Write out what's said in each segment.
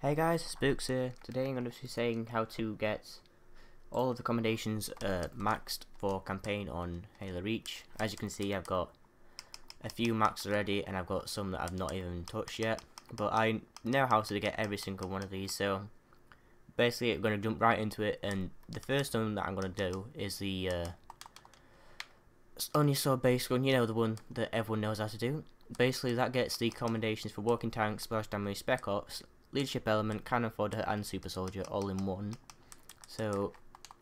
Hey guys, Spoox here. Today I'm going to be saying how to get all of the commendations uh, maxed for campaign on Halo Reach. As you can see I've got a few maxed already and I've got some that I've not even touched yet. But I know how to get every single one of these so basically I'm going to jump right into it and the first one that I'm going to do is the uh, ONI Sword Base gun, you know the one that everyone knows how to do. Basically that gets the accommodations for walking tanks, splash damage, spec ops, leadership element, cannon fodder and super soldier all in one. So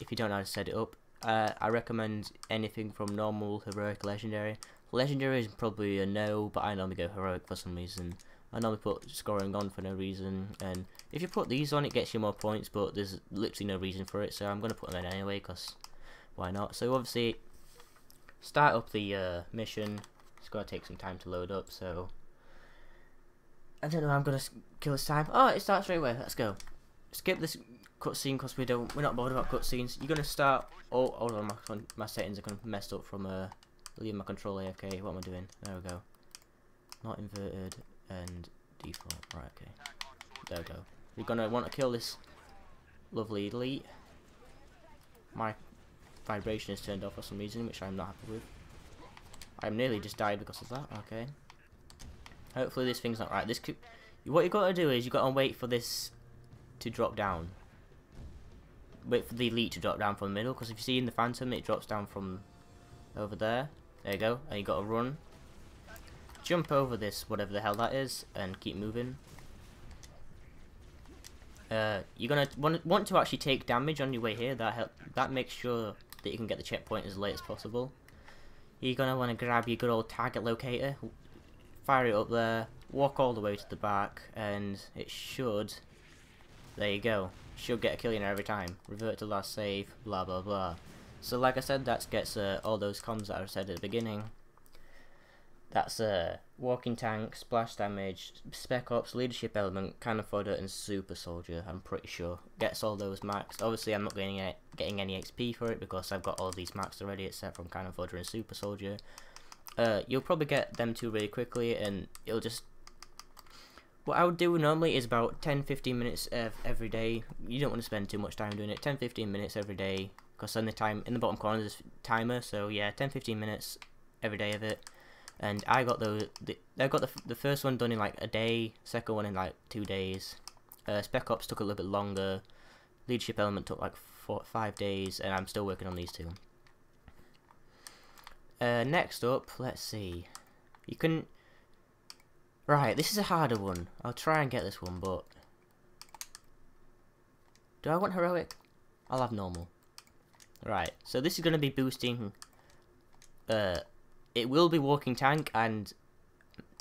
if you don't know how to set it up, uh, I recommend anything from normal, heroic, legendary. Legendary is probably a no, but I normally go heroic for some reason. I normally put scoring on for no reason, and if you put these on it gets you more points, but there's literally no reason for it, so I'm going to put them in anyway, because why not? So obviously, start up the uh, mission, it's going to take some time to load up, so I don't know how I'm to kill this time. Oh, it starts right away, let's go. Skip this cutscene because we don't, we're not bored about cutscenes. You're to start, oh, hold on, my, my settings are of messed up from uh, leaving my control AFK, what am I doing? There we go. Not inverted, and default. Right, okay. There we go. You're gonna want to kill this lovely elite. My vibration is turned off for some reason, which I'm not happy with. I'm nearly just died because of that. Okay. Hopefully this thing's not right. This could, what you got to do is you got to wait for this to drop down. Wait for the elite to drop down from the middle, because if you see in the Phantom, it drops down from over there. There you go, and you got to run jump over this, whatever the hell that is, and keep moving. Uh, you're gonna want want to actually take damage on your way here. That help that makes sure that you can get the checkpoint as late as possible. You're gonna want to grab your good old target locator, fire it up there, walk all the way to the back, and it should. There you go. Should get a kill in every time. Revert to last save. Blah blah blah. So like I said, that gets uh, all those comms that I said at the beginning. That's a walking tank, splash damage, spec ops, leadership element, cannon fodder, and super soldier. I'm pretty sure gets all those maxed. Obviously, I'm not getting any, getting any XP for it because I've got all these maxed already, except from cannon fodder and super soldier. Uh, you'll probably get them two really quickly, and it'll just. What I would do normally is about 10-15 minutes every day. You don't want to spend too much time doing it. 10-15 minutes every day, because in the time in the bottom corner there's timer. So yeah, 10-15 minutes every day of it and I got the, the I got the the first one done in like a day, second one in like two days. Uh, Spec Ops took a little bit longer. Leadership Element took like four, five days, and I'm still working on these two. Uh, next up, let's see. You can. Right, this is a harder one. I'll try and get this one, but do I want heroic? I'll have normal. Right, so this is going to be boosting uh, it will be walking tank and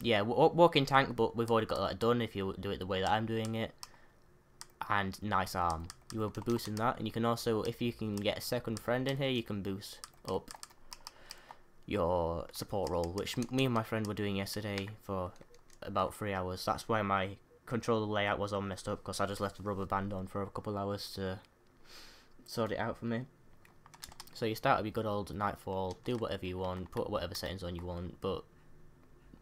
yeah, walking tank, but we've already got that done if you do it the way that I'm doing it. And nice arm. You will be boosting that, and you can also, if you can get a second friend in here, you can boost up your support role, which me and my friend were doing yesterday for about three hours. That's why my controller layout was all messed up, because I just left the rubber band on for a couple hours to sort it out for me. So you start with your good old Nightfall, do whatever you want, put whatever settings on you want, but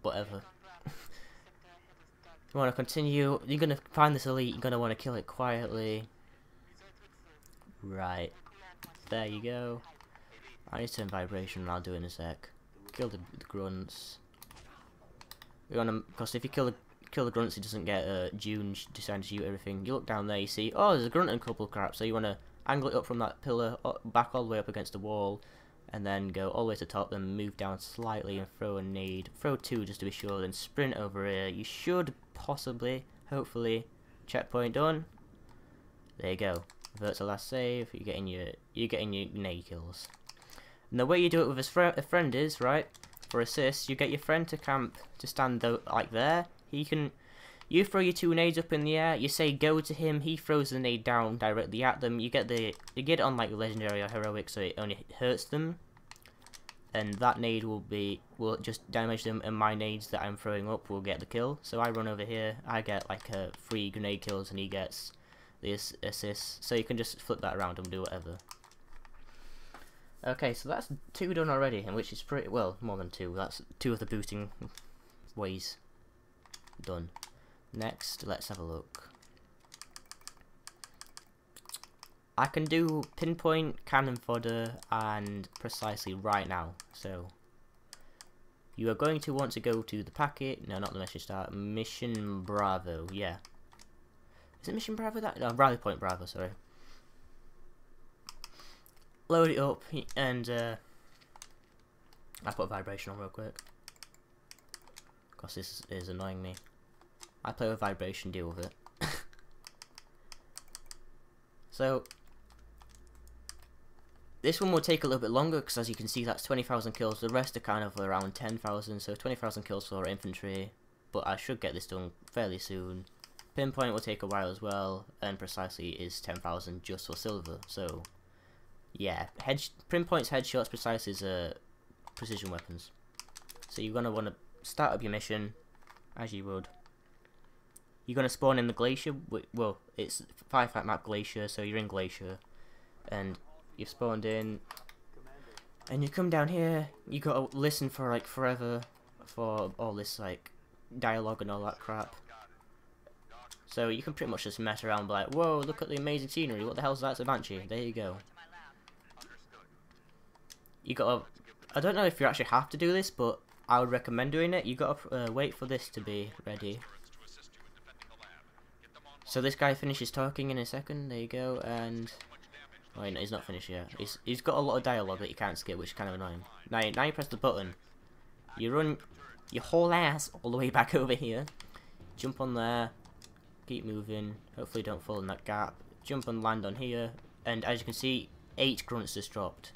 whatever. you want to continue, you're going to find this elite, you're going to want to kill it quietly. Right. There you go. I need to turn vibration I'll do it in a sec. Kill the, the grunts. We're gonna, because if you kill the kill the grunts, he doesn't get uh, Jun deciding to shoot everything. You look down there, you see, oh, there's a grunt and a couple of crap, so you want to angle it up from that pillar, back all the way up against the wall, and then go all the way to the top, then move down slightly and throw a nade. Throw two just to be sure, then sprint over here. You should possibly, hopefully, checkpoint done. There you go. Revert to last save. You're getting your you're getting your nade kills. And the way you do it with a, fr a friend is right. For assist, you get your friend to camp to stand like there. He can you throw your two nades up in the air, you say go to him, he throws the nade down directly at them, you get the you get on like legendary or heroic so it only hurts them. And that nade will be will just damage them and my nades that I'm throwing up will get the kill. So I run over here, I get like a three grenade kills and he gets the assist. So you can just flip that around and do whatever. Okay, so that's two done already, and which is pretty well more than two. That's two of the boosting ways done. Next, let's have a look. I can do pinpoint, cannon fodder, and precisely right now. So you are going to want to go to the packet. No, not the mission start. Mission Bravo. Yeah. Is it Mission Bravo? That no, Rally Point Bravo. Sorry. Load it up and uh, I put vibration on real quick. Because this is annoying me. I play with vibration. Deal with it. so this one will take a little bit longer because as you can see that's 20,000 kills. The rest are kind of around 10,000, so 20,000 kills for infantry. But I should get this done fairly soon. Pinpoint will take a while as well, and precisely is 10,000 just for silver. So yeah, head pinpoints, headshots, precise is uh, precision weapons. So you're gonna want to start up your mission as you would. You're gonna spawn in the glacier. Well, it's firefight map glacier, so you're in glacier, and you've spawned in, and you come down here, you gotta listen for like forever for all this like dialogue and all that crap. So you can pretty much just mess around like, whoa, look at the amazing scenery, what the hell's that, Banshee, there you go. You gotta, I don't know if you actually have to do this, but I would recommend doing it, you gotta uh, wait for this to be ready. So this guy finishes talking in a second, there you go, and Oh, he's not finished yet. He's, he's got a lot of dialogue that you can't skip, which is kind of annoying. Now, now you press the button. You run your whole ass all the way back over here. Jump on there. Keep moving. Hopefully don't fall in that gap. Jump and land on here. And as you can see, 8 grunts just dropped.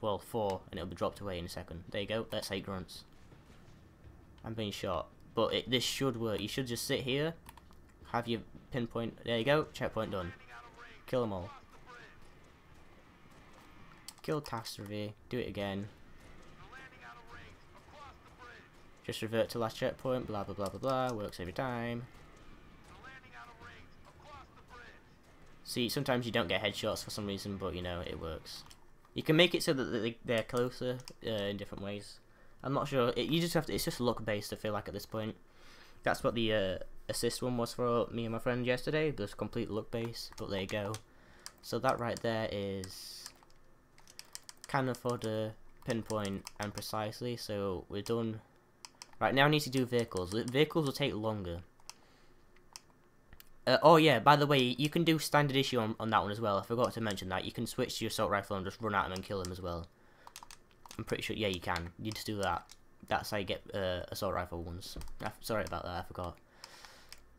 Well, 4, and it'll be dropped away in a second. There you go, that's 8 grunts. I'm being shot. But it, this should work. You should just sit here, have your pinpoint. There you go, checkpoint done. Kill them all. Kill Catastrophe. Do it again. Just revert to last checkpoint, blah blah blah blah blah, works every time. See, sometimes you don't get headshots for some reason, but you know, it works. You can make it so that they're closer uh, in different ways. I'm not sure, it, you just have to, it's just luck based I feel like at this point. That's what the uh, assist one was for me and my friend yesterday, it was complete luck based, but there you go. So that right there is cannon fodder pinpoint and precisely, so we're done. Right, now I need to do vehicles. Vehicles will take longer. Uh, oh yeah, by the way, you can do standard issue on, on that one as well. I forgot to mention that. You can switch to your assault rifle and just run at them and kill them as well. I'm pretty sure, yeah, you can. You just do that. That's how you get uh, assault rifle ones. sorry about that, I forgot.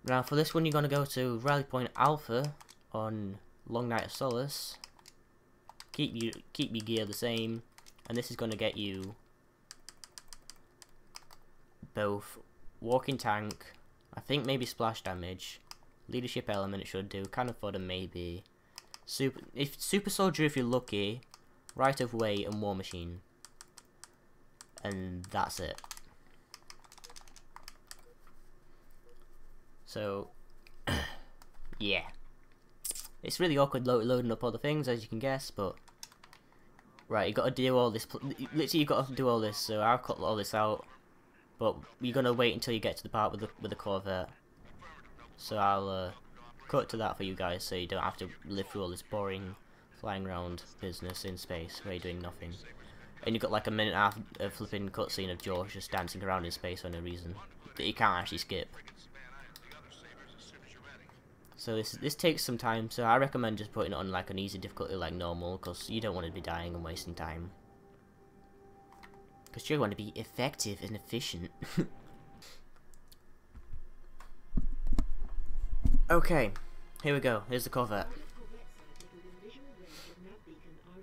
Now, for this one, you're going to go to Rally Point Alpha on Long Night of Solace keep you keep your gear the same and this is going to get you both walking tank I think maybe splash damage leadership element should do kind of for fodder maybe super if super soldier if you're lucky right of way and war machine and that's it so yeah it's really awkward lo loading up all the things as you can guess but Right, you got to do all this. Literally, you got to do all this. So I'll cut all this out. But you're gonna wait until you get to the part with the with the Corvette. So I'll uh, cut to that for you guys, so you don't have to live through all this boring flying around business in space where you're doing nothing. And you've got like a minute and a half of flipping cutscene of George just dancing around in space for no reason that you can't actually skip. So this this takes some time, so I recommend just putting it on like an easy difficulty like normal, because you don't want to be dying and wasting time. Because you want to be effective and efficient. okay, here we go, here's the cover.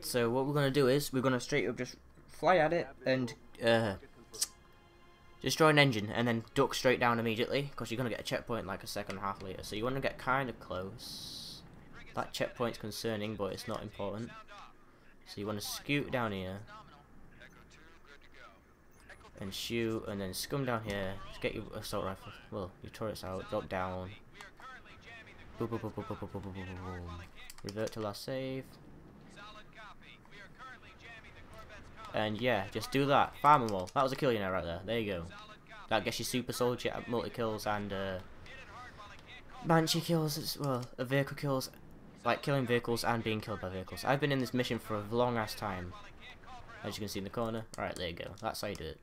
So what we're going to do is, we're going to straight up just fly at it and uh, Destroy an engine and then duck straight down immediately because you're going to get a checkpoint like a second and a half later. So you want to get kind of close. That checkpoint's concerning but it's not important. So you want to scoot down here. And shoot and then scum down here. Just get your assault rifle. Well, your turrets out. Drop down. Boom, boom, boom, boom, boom, boom, boom, boom, boom. Revert to last save. And yeah, just do that. Farm them all. That was a kill you know right there. There you go. That gets you super soldier multi kills and uh, banshee kills as well. Uh, vehicle kills like killing vehicles and being killed by vehicles. I've been in this mission for a long ass time. As you can see in the corner. Alright, there you go. That's how you do it.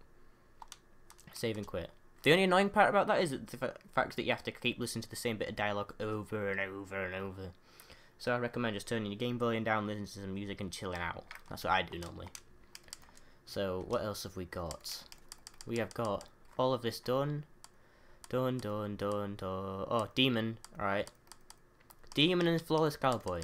Save and quit. The only annoying part about that is the fact that you have to keep listening to the same bit of dialogue over and over and over. So I recommend just turning your game volume down, listening to some music and chilling out. That's what I do normally. So what else have we got? We have got all of this done. Done, done, done, done. Oh, Demon. Alright. Demon and Flawless Cowboy.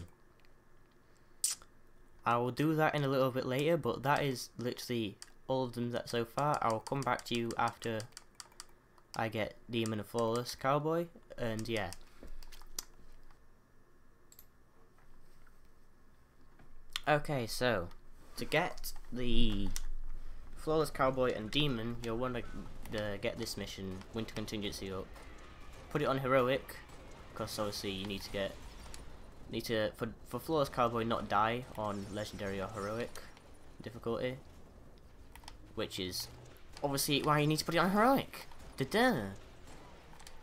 I will do that in a little bit later, but that is literally all of them that so far. I will come back to you after I get Demon and Flawless Cowboy, and yeah. Okay, so, to get the Flawless Cowboy and Demon, you'll want to uh, get this mission, Winter Contingency up. Put it on Heroic, because obviously you need to get need to for for flawless cowboy not die on legendary or heroic difficulty which is obviously why you need to put it on heroic da -da.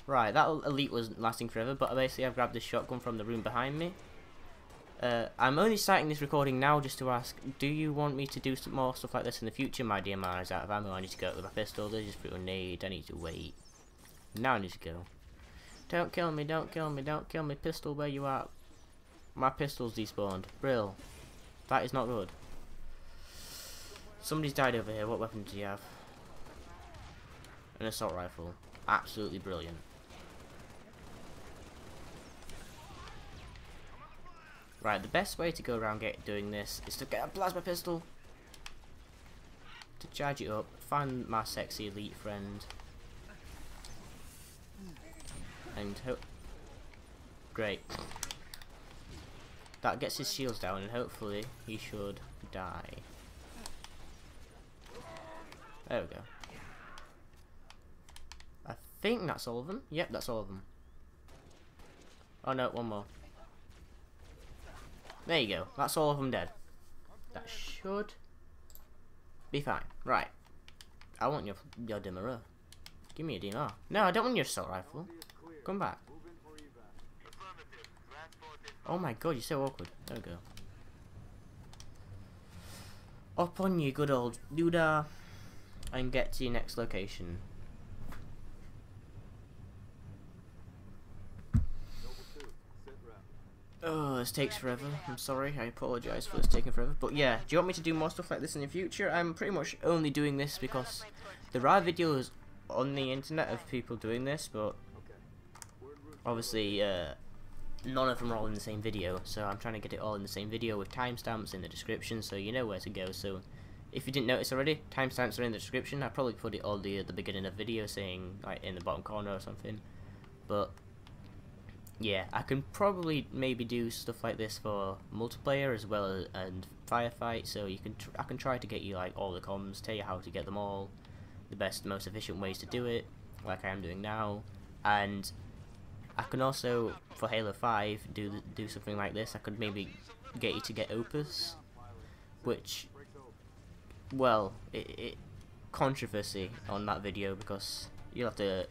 right that elite wasn't lasting forever but basically I've grabbed this shotgun from the room behind me uh, I'm only starting this recording now just to ask do you want me to do some more stuff like this in the future my DMR is out of ammo I need to go with my pistol just a nade I need to wait now I need to go don't kill me, don't kill me, don't kill me. Pistol, where you at? My pistol's despawned. Brill. That is not good. Somebody's died over here. What weapon do you have? An assault rifle. Absolutely brilliant. Right, the best way to go around get doing this is to get a plasma pistol. To charge it up, find my sexy elite friend, and hope great that gets his shields down and hopefully he should die there we go think that's all of them. Yep that's all of them. Oh no one more. There you go. That's all of them dead. That should be fine. Right. I want your your dimmer give me a DMR no I don't want your assault rifle. Come back. Oh my god, you're so awkward. There we go. Up on you, good old Duda, and get to your next location. Oh, this takes forever. I'm sorry. I apologise for this taking forever. But yeah, do you want me to do more stuff like this in the future? I'm pretty much only doing this because there are videos on the internet of people doing this, but obviously uh, none of them are all in the same video so I'm trying to get it all in the same video with timestamps in the description so you know where to go so if you didn't notice already timestamps are in the description I probably put it all the at the beginning of the video saying like in the bottom corner or something but yeah I can probably maybe do stuff like this for multiplayer as well as and firefight so you can I can try to get you like all the comms tell you how to get them all the best most efficient ways to do it like I am doing now and I can also, for Halo 5, do do something like this. I could maybe get you to get Opus, which, well, it, it controversy on that video because you'll have to,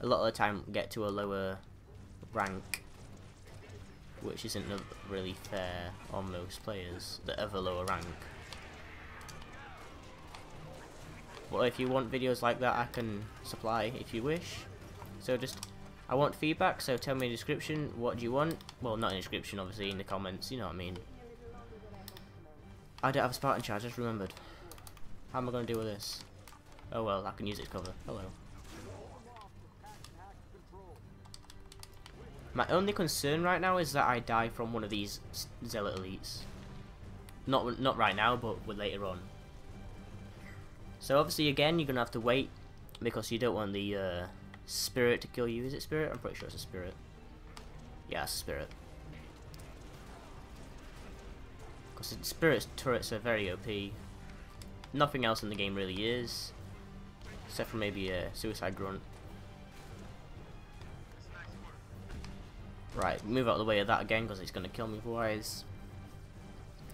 a lot of the time, get to a lower rank, which isn't really fair on most players that have a lower rank. Well, if you want videos like that, I can supply if you wish. So just I want feedback, so tell me in the description what do you want. Well, not in the description, obviously, in the comments, you know what I mean. I don't have a Spartan charge, I just remembered. How am I going to deal with this? Oh well, I can use it to cover. Hello. My only concern right now is that I die from one of these Zealot elites. Not not right now, but later on. So obviously, again, you're going to have to wait because you don't want the uh, spirit to kill you. Is it spirit? I'm pretty sure it's a spirit. Yeah, spirit. Because spirit turrets are very OP. Nothing else in the game really is. Except for maybe a suicide grunt. Right, move out of the way of that again because it's going to kill me otherwise.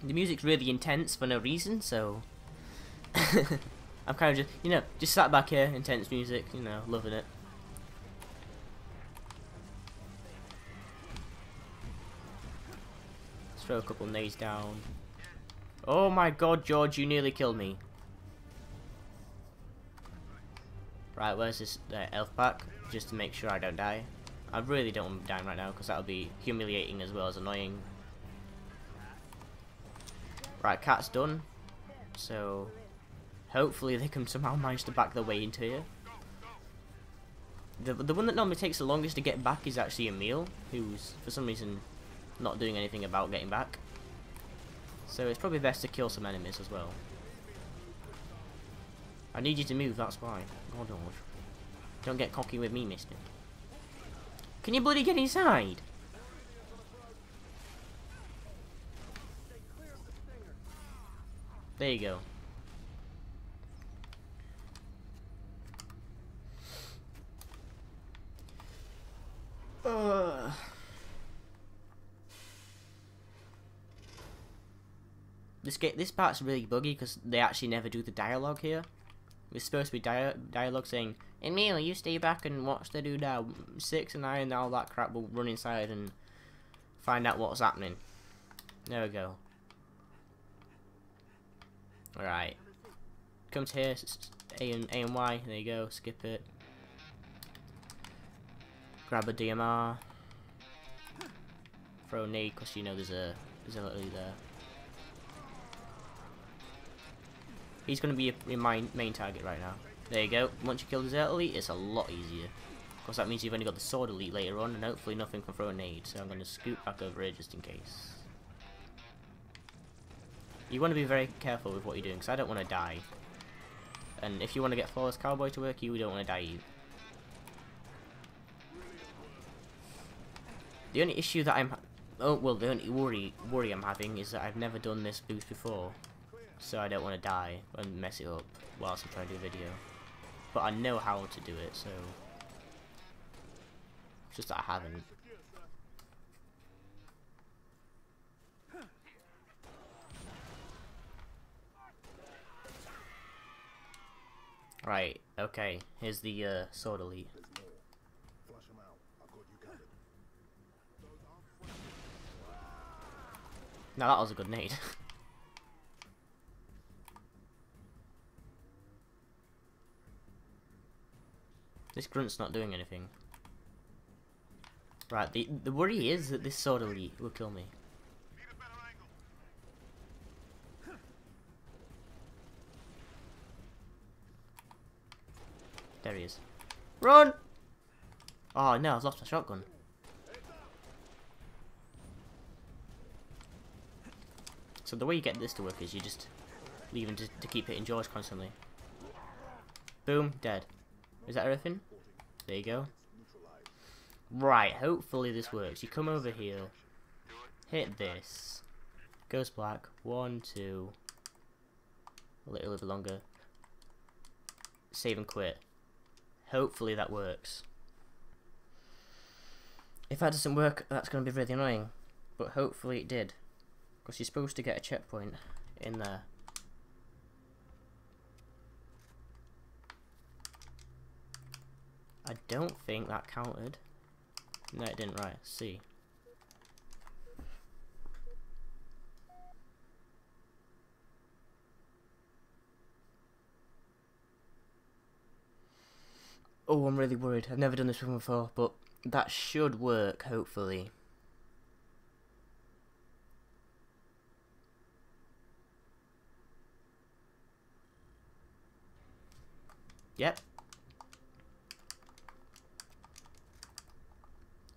The music's really intense for no reason, so... I'm kind of just, you know, just sat back here, intense music, you know, loving it. Let's throw a couple nades down. Oh my god, George, you nearly killed me. Right, where's this uh, elf pack? Just to make sure I don't die. I really don't want to die right now because that'll be humiliating as well as annoying. Right, cat's done. So, hopefully they can somehow manage to back their way into here. The, the one that normally takes the longest to get back is actually Emile, who's for some reason not doing anything about getting back. So it's probably best to kill some enemies as well. I need you to move, that's why. God, oh, Don't get cocky with me, mister. Can you bloody get inside? There you go. This this part's really buggy because they actually never do the dialogue here. It's supposed to be dia dialogue saying, Emile, you stay back and watch the do now. Uh, six and I and all that crap will run inside and find out what's happening. There we go. Alright. Come to here, A and, A and Y, there you go, skip it. Grab a DMR. Throw a nade, because you know there's a, there's a little there. He's going to be my main target right now. There you go. Once you kill Zert Elite, it's a lot easier. Of course, that means you've only got the Sword Elite later on, and hopefully nothing can throw a nade. So I'm going to scoot back over here just in case. You want to be very careful with what you're doing, because I don't want to die. And if you want to get Flawless Cowboy to work, you don't want to die either. The only issue that I'm... Oh, well, the only worry, worry I'm having is that I've never done this boost before so I don't want to die and mess it up whilst I'm trying to do a video. But I know how to do it, so... It's just that I haven't. Right, okay, here's the uh, Sword Elite. Now that was a good nade. This grunt's not doing anything. Right, the, the worry is that this sword elite will kill me. There he is. Run! Oh no, I've lost my shotgun. So the way you get this to work is you just leave him to, to keep hitting George constantly. Boom, dead. Is that everything? There you go. Right, hopefully this works. You come over here, hit this, goes black, one, two, a little bit longer, save and quit. Hopefully that works. If that doesn't work, that's going to be really annoying, but hopefully it did, because you're supposed to get a checkpoint in there. I don't think that counted. No, it didn't. Right, see. Oh, I'm really worried. I've never done this one before, but that should work, hopefully. Yep,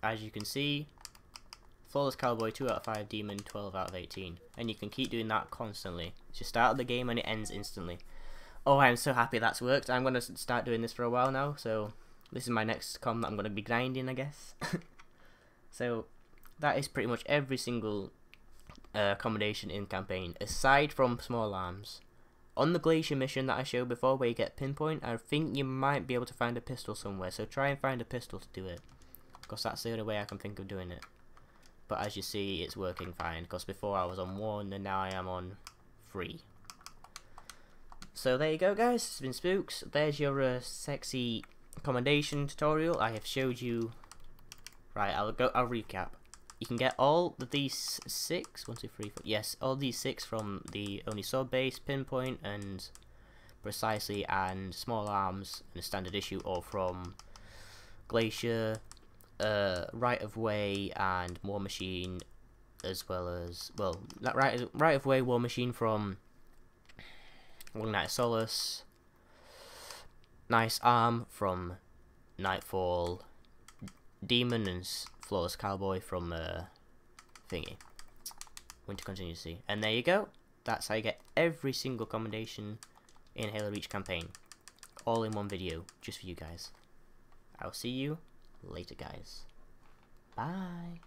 as you can see, Flawless Cowboy 2 out of 5, Demon 12 out of 18. And you can keep doing that constantly. Just start the game and it ends instantly. Oh, I'm so happy that's worked. I'm going to start doing this for a while now, so this is my next com that I'm going to be grinding, I guess. so, that is pretty much every single uh, commendation in campaign, aside from small arms. On the glacier mission that I showed before where you get pinpoint, I think you might be able to find a pistol somewhere, so try and find a pistol to do it because that's the only way I can think of doing it. But as you see, it's working fine, because before I was on 1 and now I am on 3. So there you go guys, it's been Spoox. There's your uh, sexy commendation tutorial. I have showed you... Right, I'll go. I'll recap. you can get all these six, one, two, three, four, yes, all these six from the ONI Sword Base, pinpoint, and precisely, and small arms, and a standard issue, or from glacier, uh, right of way, and war machine, as well as well, that right right of way war machine from Long Night Solace, nice arm from Nightfall, demon and flawless cowboy from uh, thingy, Winter Contingency, and there you go. That's how you get every single commendation in Halo Reach campaign, all in one video, just for you guys. I'll see you later, guys. Bye.